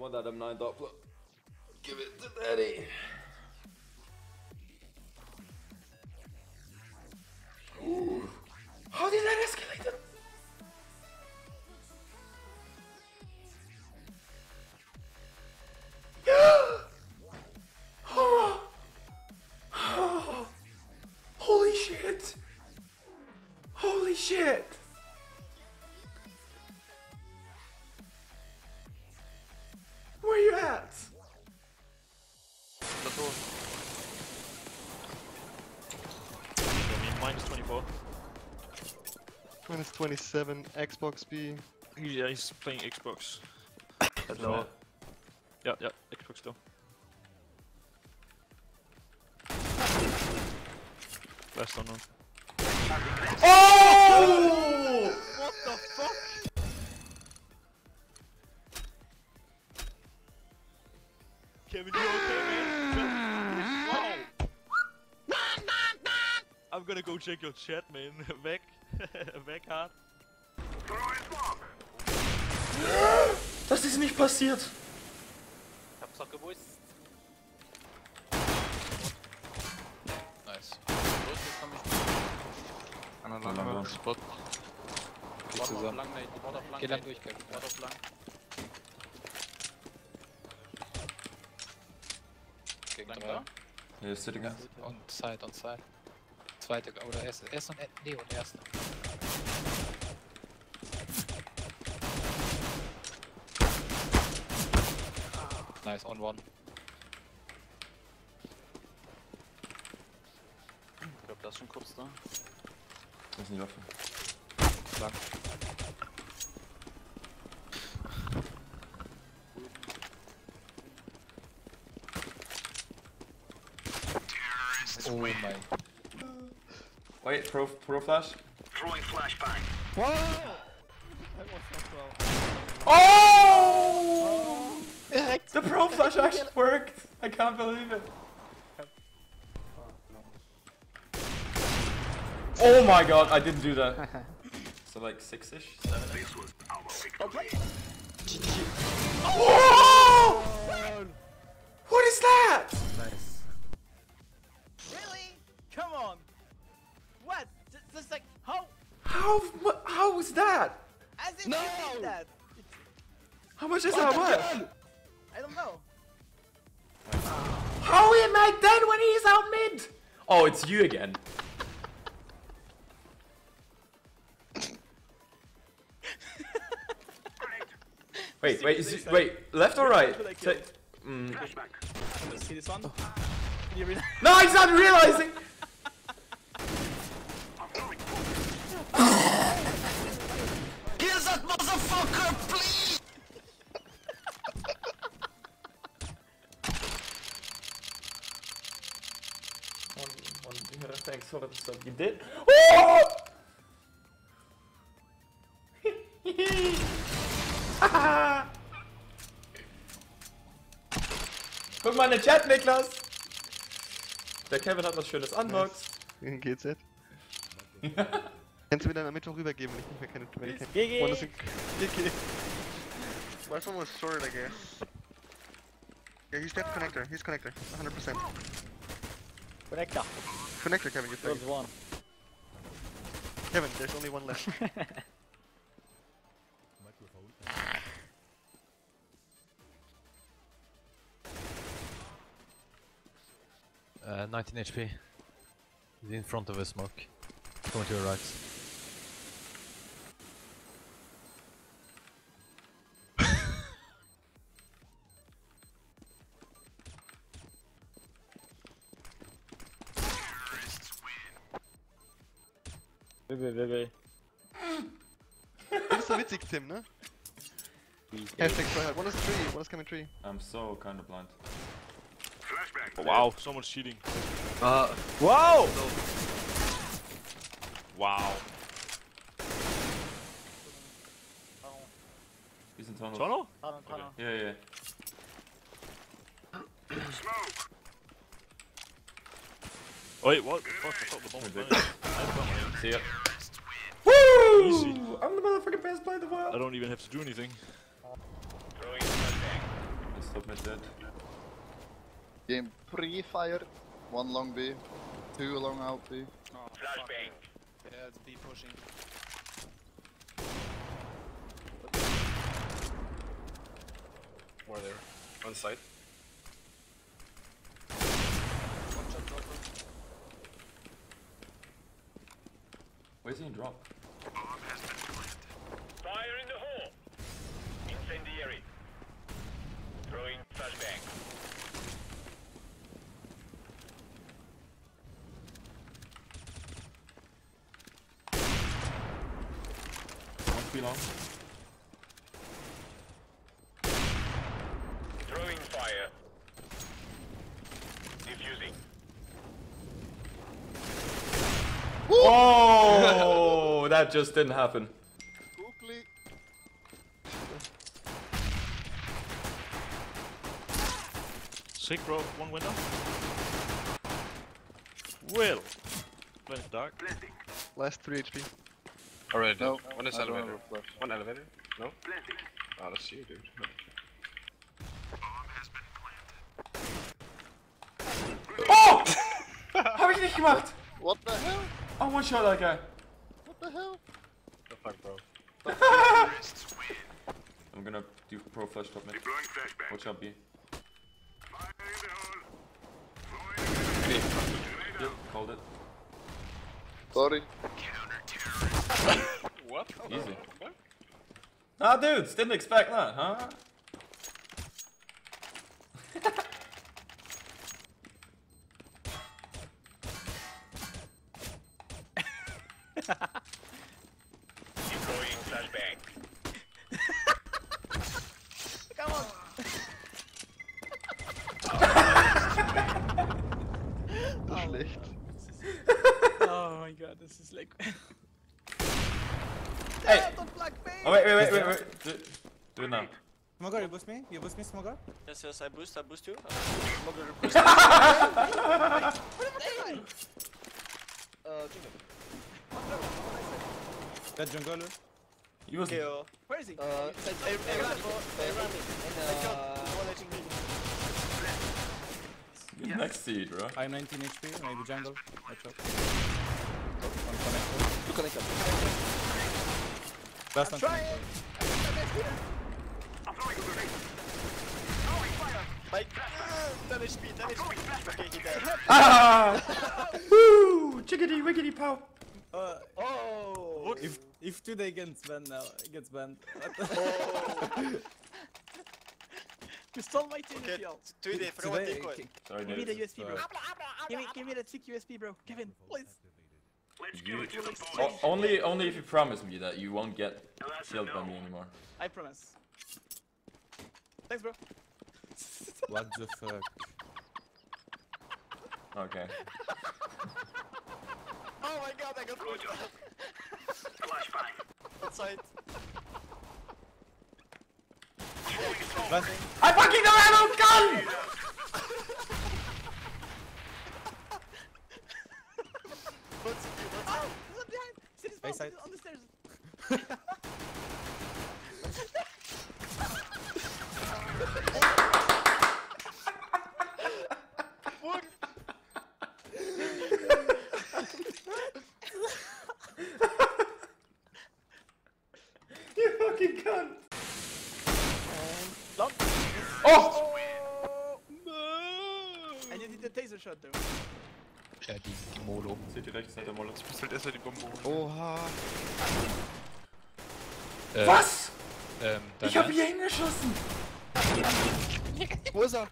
want that M9 Doppler. Give it to daddy. Ooh. How did that escalate? Oh. Holy shit! Minus 24. Minus 27, Xbox B. Yeah, he's playing Xbox. No. Yeah, yeah, Xbox still. Last unknown. Oh! What the fuck? Check your chat, man. Weg. Weg hard. Das ist nicht passiert. Ich hab's doch gewusst. Nice. Los, jetzt komm ich. Einer lang, lang, lang. Spot. Geh Warte auf zusammen. lang. Geh lang durch, Kevin. Warte auf lang. Gegen Lang drei. da? Hier ist sitting up. Und Side, und Side. Zweite, oder erste. Erste und, nee, und erste. Nice, on one. Ich glaub, das ist schon kurz da. Das ist nicht offen. Lang. Oh mein. Wait, pro, pro flash. Oh! The pro flash actually worked. I can't believe it. Oh my god, I didn't do that. so like six-ish, seven-ish. Oh! What is that? Really? How? What? How was that? As if you did that. How much is that worth? I don't know. How am I dead when he's out mid? Oh, it's you again. wait, wait, is it, wait, left or right? Ta- mm. Let's see this one. You? No, he's not realizing. One, yeah, thanks for the sub. You did? Oh! Guck mal in den Chat, Niklas! Der Kevin hat was Schönes unboxed. In GZ. Kannst du mir dann am Mittwoch rübergeben, wenn ich nicht mehr keine ich keine- GG. One is GG. Last one was short, I guess. Yeah, he's dead connector. He's connector. 100%. Connector. Connector, Kevin, you There's played. one. Kevin, there's only one left. Uh, 19 HP. He's in front of a smoke. Going to your right. Wibble, wibble. Das ist so witzig, Tim, ne? Hashtag tryhard. One is tree, one is coming tree. I'm so kind of blind. Wow, someone's cheating. Uh, Wow! Wow. he's in tunnel. Tunnel? Tunnel, tunnel. Yeah, yeah. Oh, wait, what? Fuck, I thought the bomb was We're burning. good. See ya. Easy. I'm the motherfucking best player in the world. I don't even have to do anything. top mid dead. Game pre-fire. One long B. Two long out B. Oh, Flashbang. Yeah, it's B pushing. More there. On site. One shot dropper. Where's he in drop? Fire in the hole. Incendiary. Throwing flashbang. One be long. Throwing fire. Defusing. Oh, that just didn't happen. Quickly. Sick bro, one window. Will. Playing dark. Last 3 HP. Already dead. No, One is I elevator. have a flash. One elevator. No? Oh, that's you, dude. Oh! Hab ich nicht gemacht! What the hell? Oh, one shot that guy. What the hell? The fuck, bro. I'm gonna do pro flash top mid. Watch out B. Yep, called it. Sorry. What? Easy. Ah, dudes, didn't expect that, huh? Deploying flashbang. Come on. Schlecht. Oh my god, this is like. Hey! Don't block me! Oh, wait, wait, wait, wait, wait. Do, do it now. Smoker, you boost me? You boost me, Smoker? Yes, yes, I boost, I boost you. That jungler. He eh? was Where is he? Uh, next seed, bro. I'm 19 HP, maybe jungle. Watch out. One connector. Two connector. Last one. Mike, 10 HP, 10 HP. Okay, he dead. Ah! Woo! Chickadee wiggity pow! Uh, Oh! What? if if today gets banned now, it gets banned. oh! You stole my team okay. Two day, throw a Today, decoy. give me the. USP, bro. Give me, give me that sick USP, bro. Kevin, please. You, o- only, only if you promise me that you won't get killed by me anymore. I promise. Thanks, bro. What the fuck? Okay. Oh my god, I got moved. Outside. I fucking don't have a gun! Sit his Hey, side. on the stairs. You fucking cunt! Long. Oh! And you did the taser shot, though. Ja, die, die Molo. City rechts, hat der Molle. Bist halt erst die Bombe holen. Oha. Äh, Was? Ähm, Ich hab hier hingeschossen! Wo ist er?